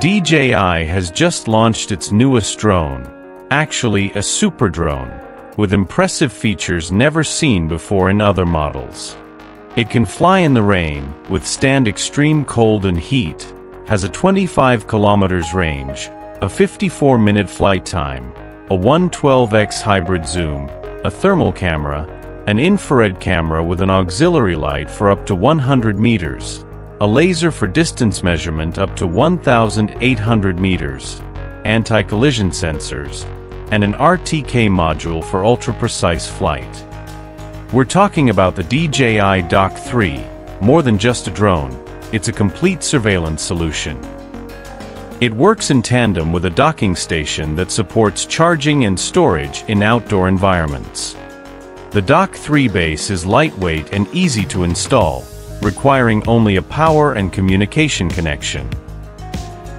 DJI has just launched its newest drone, actually a super drone, with impressive features never seen before in other models. It can fly in the rain, withstand extreme cold and heat, has a 25 kilometers range, a 54-minute flight time, a 112x hybrid zoom, a thermal camera, an infrared camera with an auxiliary light for up to 100 meters, a laser for distance measurement up to 1,800 meters, anti-collision sensors, and an RTK module for ultra-precise flight. We're talking about the DJI Dock 3, more than just a drone, it's a complete surveillance solution. It works in tandem with a docking station that supports charging and storage in outdoor environments. The Dock 3 base is lightweight and easy to install, requiring only a power and communication connection.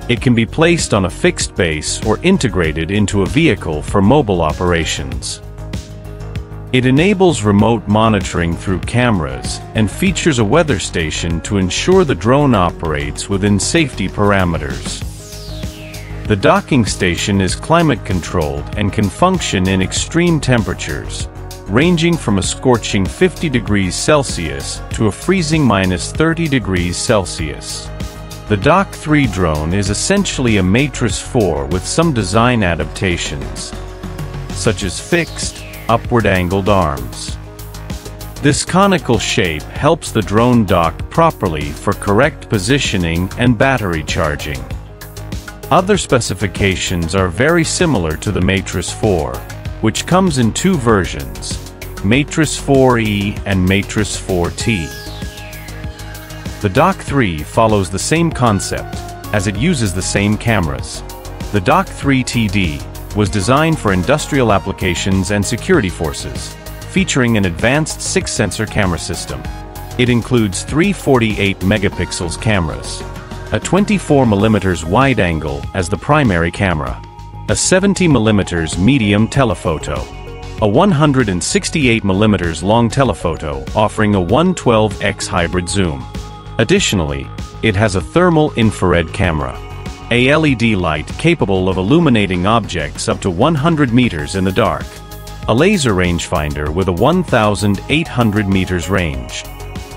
It can be placed on a fixed base or integrated into a vehicle for mobile operations. It enables remote monitoring through cameras and features a weather station to ensure the drone operates within safety parameters. The docking station is climate controlled and can function in extreme temperatures, ranging from a scorching 50 degrees Celsius to a freezing minus 30 degrees Celsius. The Dock 3 drone is essentially a Matrice 4 with some design adaptations, such as fixed, upward angled arms. This conical shape helps the drone dock properly for correct positioning and battery charging. Other specifications are very similar to the Matrice 4, which comes in two versions, Matrice 4E and Matrice 4T. The Dock 3 follows the same concept, as it uses the same cameras. The Dock 3 TD was designed for industrial applications and security forces, featuring an advanced 6-sensor camera system. It includes three 48 megapixels cameras, a 24 mm wide angle as the primary camera, a 70 mm medium telephoto, a 168 mm long telephoto offering a 112x hybrid zoom. Additionally, it has a thermal infrared camera, a LED light capable of illuminating objects up to 100 meters in the dark, a laser rangefinder with a 1,800 meters range.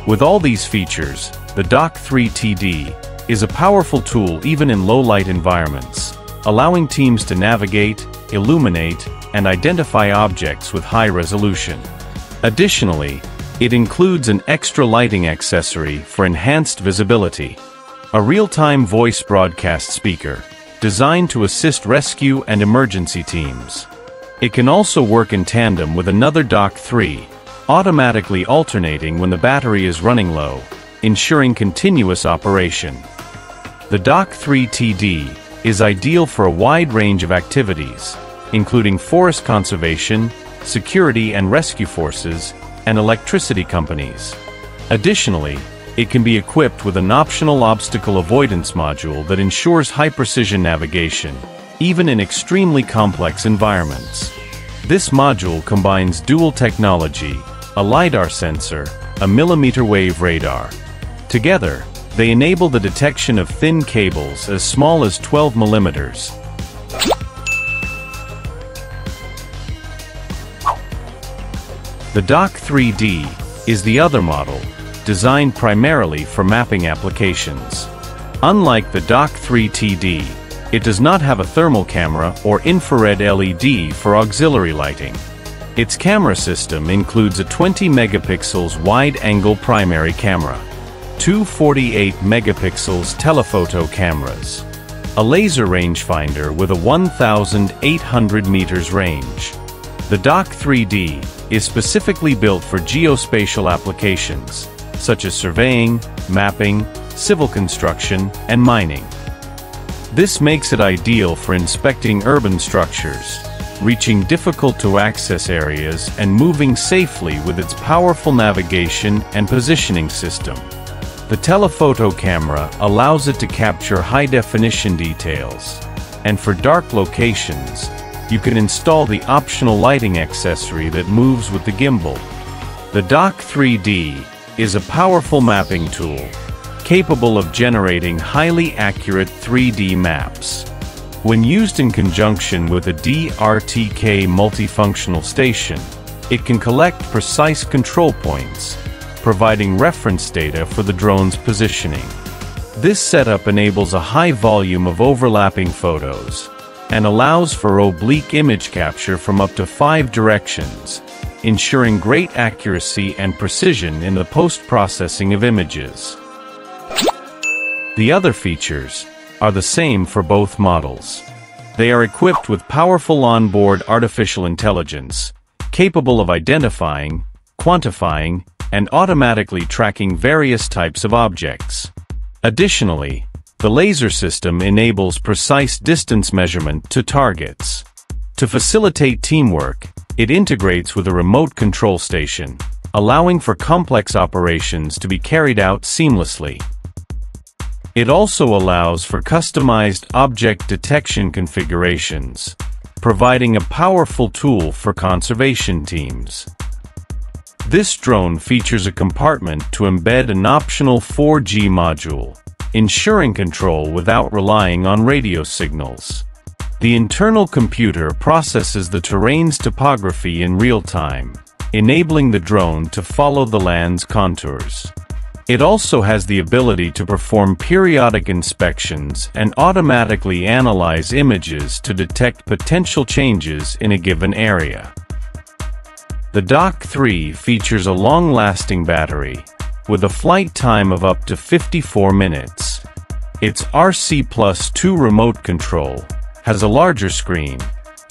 With all these features, the Dock 3 TD is a powerful tool even in low-light environments, allowing teams to navigate, illuminate, and identify objects with high resolution. Additionally, it includes an extra lighting accessory for enhanced visibility. A real-time voice broadcast speaker, designed to assist rescue and emergency teams. It can also work in tandem with another Dock 3, automatically alternating when the battery is running low, ensuring continuous operation. The Dock 3 TD is ideal for a wide range of activities, including forest conservation, security and rescue forces, and electricity companies. Additionally, it can be equipped with an optional obstacle avoidance module that ensures high-precision navigation, even in extremely complex environments. This module combines dual technology, a LiDAR sensor, a millimeter wave radar. Together, they enable the detection of thin cables as small as 12 millimeters. The Dock 3D is the other model, designed primarily for mapping applications. Unlike the Dock 3 TD, it does not have a thermal camera or infrared LED for auxiliary lighting. Its camera system includes a 20 megapixels wide-angle primary camera, two 48 megapixels telephoto cameras, a laser rangefinder with a 1,800 meters range. The Dock 3D is specifically built for geospatial applications, such as surveying, mapping, civil construction, and mining. This makes it ideal for inspecting urban structures, reaching difficult-to-access areas and moving safely with its powerful navigation and positioning system. The telephoto camera allows it to capture high-definition details, and for dark locations, you can install the optional lighting accessory that moves with the gimbal. The Dock 3D is a powerful mapping tool, capable of generating highly accurate 3D maps. When used in conjunction with a DRTK multifunctional station, it can collect precise control points, providing reference data for the drone's positioning. This setup enables a high volume of overlapping photos and allows for oblique image capture from up to five directions, ensuring great accuracy and precision in the post-processing of images. The other features are the same for both models. They are equipped with powerful onboard artificial intelligence, capable of identifying, quantifying, and automatically tracking various types of objects. Additionally, the laser system enables precise distance measurement to targets. To facilitate teamwork, it integrates with a remote control station, allowing for complex operations to be carried out seamlessly. It also allows for customized object detection configurations, providing a powerful tool for conservation teams. This drone features a compartment to embed an optional 4G module, ensuring control without relying on radio signals. The internal computer processes the terrain's topography in real time, enabling the drone to follow the land's contours. It also has the ability to perform periodic inspections and automatically analyze images to detect potential changes in a given area. The Dock 3 features a long-lasting battery, with a flight time of up to 54 minutes. Its RC Plus 2 remote control has a larger screen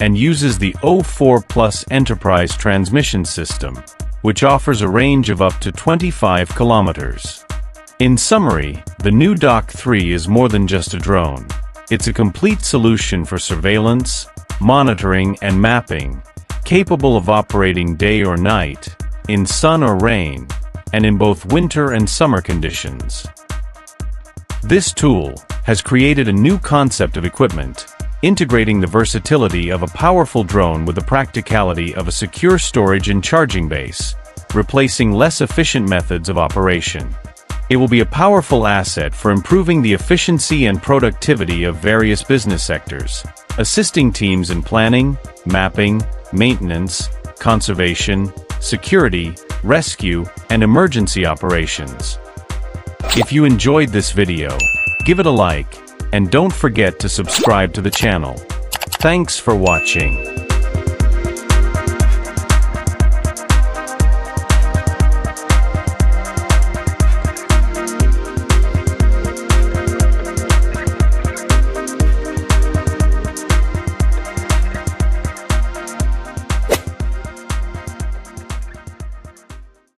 and uses the O4 Plus Enterprise transmission system, which offers a range of up to 25 kilometers. In summary, the new Dock 3 is more than just a drone. It's a complete solution for surveillance, monitoring, and mapping, capable of operating day or night, in sun or rain, and in both winter and summer conditions. This tool has created a new concept of equipment, integrating the versatility of a powerful drone with the practicality of a secure storage and charging base, replacing less efficient methods of operation. It will be a powerful asset for improving the efficiency and productivity of various business sectors, assisting teams in planning, mapping, maintenance, conservation, security, rescue, and emergency operations. If you enjoyed this video, give it a like, and don't forget to subscribe to the channel. Thanks for watching.